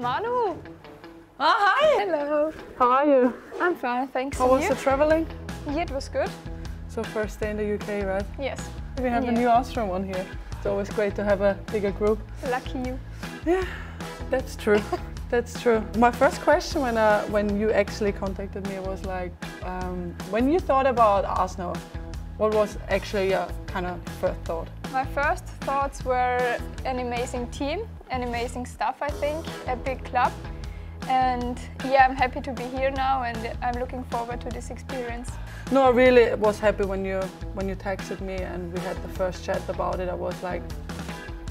Manu! Oh, hi! Hello! How are you? I'm fine, thanks. How And was you? the traveling? Yeah, it was good. So first day in the UK, right? Yes. We have a new Austrian one here. It's always great to have a bigger group. Lucky you. Yeah, that's true. That's true. My first question when uh, when you actually contacted me was like, um, when you thought about Arsenal, what was actually your kind of first thought? My first thoughts were an amazing team, an amazing staff, I think, a big club. And yeah, I'm happy to be here now and I'm looking forward to this experience. No, I really was happy when you when you texted me and we had the first chat about it. I was like,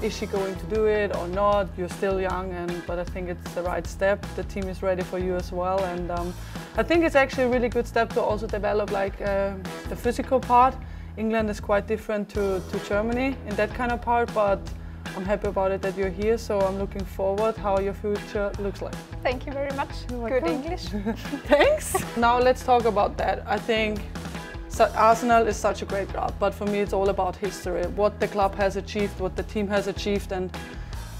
is she going to do it or not? You're still young, and but I think it's the right step. The team is ready for you as well, and um, I think it's actually a really good step to also develop like uh, the physical part. England is quite different to, to Germany in that kind of part, but I'm happy about it that you're here. So I'm looking forward how your future looks like. Thank you very much. Good. English. Thanks. now let's talk about that. I think Arsenal is such a great club, but for me it's all about history, what the club has achieved, what the team has achieved, and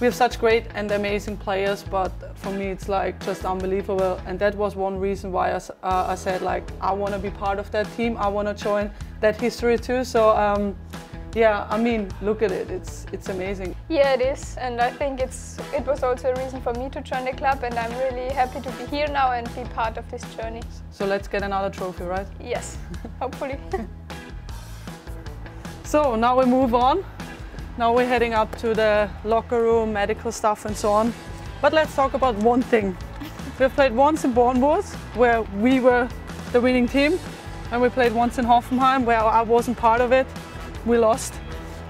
we have such great and amazing players. But for me it's like just unbelievable, and that was one reason why I, uh, I said like I want to be part of that team. I want to join that history too. So. Um, yeah, I mean, look at it. It's it's amazing. Yeah, it is, and I think it's it was also a reason for me to join the club, and I'm really happy to be here now and be part of this journey. So let's get another trophy, right? Yes, hopefully. So now we move on. Now we're heading up to the locker room, medical stuff and so on. But let's talk about one thing. We've played once in Bournemouth, where we were the winning team, and we played once in Hoffenheim, where I wasn't part of it. We lost.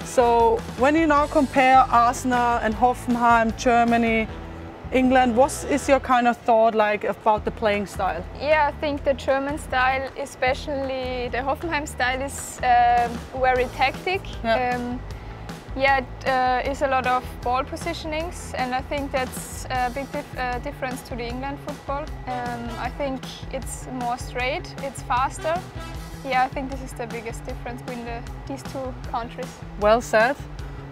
So when you now compare Arsenal and Hoffenheim, Germany, England, what is your kind of thought like about the playing style? Yeah, I think the German style, especially the Hoffenheim style, is um very tactic. Yeah. Um, yeah, it uh, is a lot of ball positionings, and I think that's a big dif- uh, difference to the England football. Um, I think it's more straight, it's faster. Yeah, I think this is the biggest difference between the, these two countries. well said.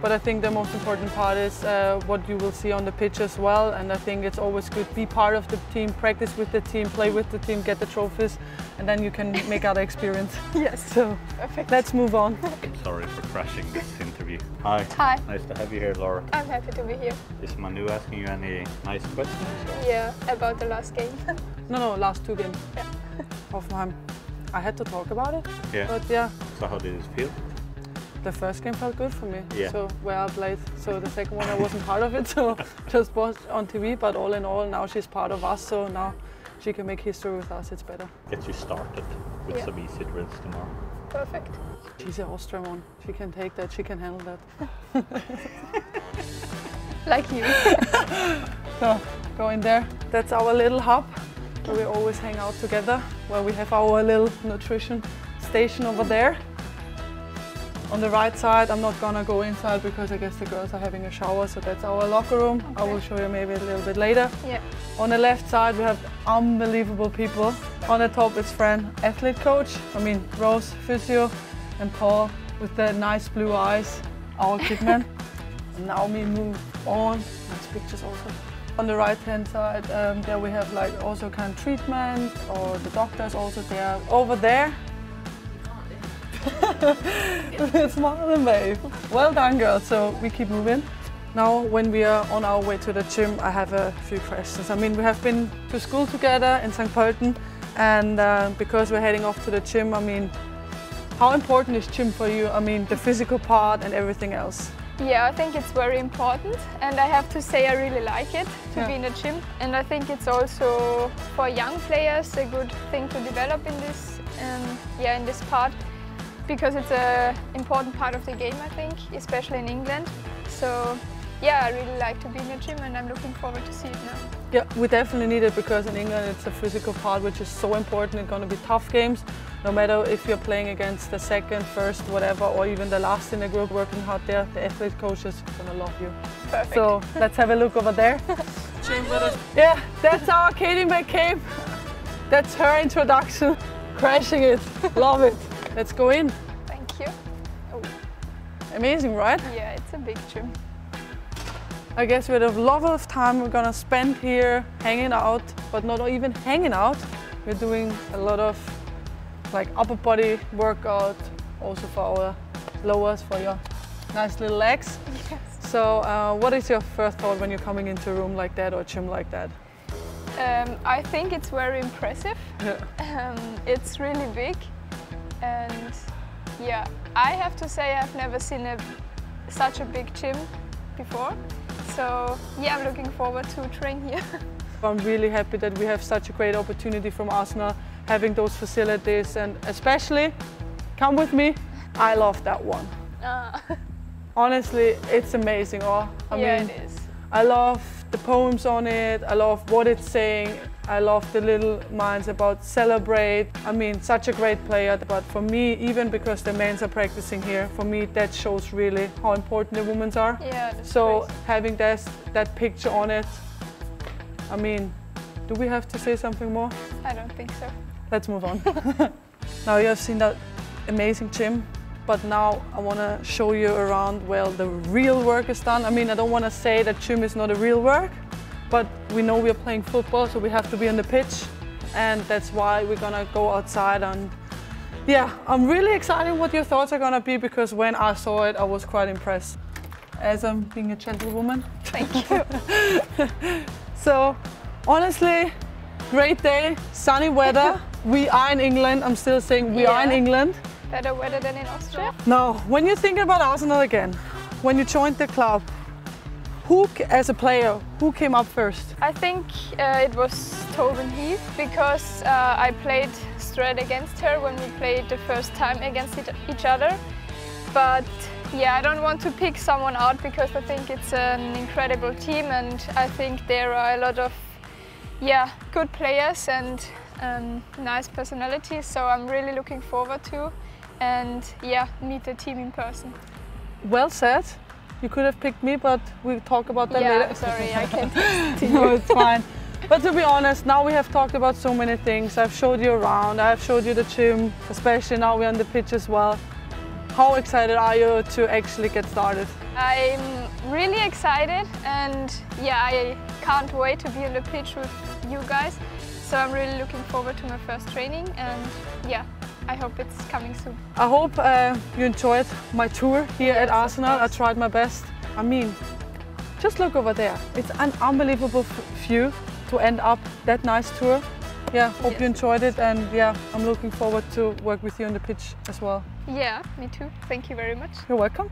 But I think the most important part is uh, what you will see on the pitch as well. And I think it's always good be part of the team, practice with the team, play with the team, get the trophies, and then you can make other experience. Yes, So perfect. let's move on. Sorry for crashing this interview. Hi. Hi, Nice to have you here, Laura. I'm happy to be here. Is Manu asking you any nice questions? or- Yeah, about the last game. No, no, last two games. Yeah. Hoffenheim. I had to talk about it, Yeah. but yeah, So how did it feel? the first game felt good for me. Yeah. So where I played. So the second one I wasn't part of it, so just watched on TV. But all in all, now she's part of us. So now she can make history with us. It's better. Get you started with Yeah. some easy drills tomorrow. Perfect. She's an Austrian one. She can take that. She can handle that. Like you. So go in there. That's our little hub where we always hang out together, where we have our little nutrition station over there. On the right side, I'm not gonna go inside because I guess the girls are having a shower, so that's our locker room. I will show you maybe a little bit later. Yeah. On the left side, we have unbelievable people. On the top is Fran, athlete coach. I mean, Rose, physio, and Paul with the nice blue eyes, our kitman. and now we move on. Nice pictures also. On the right hand side, um, there we have like also kind of treatment, or the doctors also there. Over there, smile and wave. Well done, girls. So we keep moving. Now, when we are on our way to the gym, I have a few questions. I mean, we have been to school together in St. Pölten, and uh, because we're heading off to the gym, I mean, how important is gym for you? I mean, the physical part and everything else. Yeah, I think it's very important, and I have to say I really like it to Yeah. be in the gym. And I think it's also for young players a good thing to develop in this, um, yeah, in this part, because it's a important part of the game. I think, especially in England. So, yeah, I really like to be in the gym, and I'm looking forward to see it now. Yeah, we definitely need it because in England it's a physical part which is so important. It's going to be tough games, no matter if you're playing against the second, first, whatever, or even the last in the group working hard there. The athlete coach is going to love you. Perfect. So let's have a look over there. Yeah, that's our Katie McCabe. That's her introduction. Crashing it. Love it. Let's go in. Thank you. Oh, Amazing, right? yeah, it's a big gym. I guess we had a lot of time we're gonna spend here hanging out, but not even hanging out. We're doing a lot of like upper body workout, also for our lowers, for your nice little legs. Yes. So uh, what is your first thought when you're coming into a room like that or a gym like that? Um, I think it's very impressive. Um, it's really big, and yeah, I have to say I've never seen a, such a big gym before. So yeah, I'm looking forward to train here. I'm really happy that we have such a great opportunity from Arsenal having those facilities and especially, come with me, I love that one. Ah, Honestly, it's amazing. Oh, I yeah, mean, it is. I love the poems on it. I love what it's saying. I love the little minds about celebrate. I mean, such a great player. But for me, even because the men's are practicing here, for me that shows really how important the women's are. Yeah, So crazy. having that that picture on it, I mean, do we have to say something more? I don't think so. Let's move on. now you have seen that amazing gym, but now I want to show you around where the real work is done. I mean, I don't want to say that gym is not a real work, but we know we're playing football, so we have to be on the pitch, and that's why we're gonna go outside and. Yeah, I'm really excited what your thoughts are gonna be because when I saw it, I was quite impressed. As I'm being a gentlewoman, Thank you. so honestly, great day, sunny weather. we are in England. I'm still saying we are in England. Better weather than in Austria. Now, when you're thinking about Arsenal again, when you joined the club, who, as a player, who came up first? I think uh, it was Tobin Heath because uh, I played straight against her when we played the first time against each other. But yeah, I don't want to pick someone out because I think it's an incredible team and I think there are a lot of yeah good players and um, nice personalities. So I'm really looking forward to and yeah meet the team in person. Well said. You could have picked me, but we'll talk about that yeah, later. I'm sorry, I can't. no, it's fine. But to be honest, now we have talked about so many things. I've showed you around, I've showed you the gym, especially now we're on the pitch as well. How excited are you to actually get started? I'm really excited and yeah, I can't wait to be on the pitch with you guys. So I'm really looking forward to my first training and yeah, I hope it's coming soon. I hope uh, you enjoyed my tour here at Yes, of Arsenal. I tried my best. I mean, just look over there. It's an unbelievable view to end up that nice tour. Yeah, hope you enjoyed it and yeah, I'm looking forward to work with you on the pitch as well. Yeah, me too. Thank you very much. You're welcome.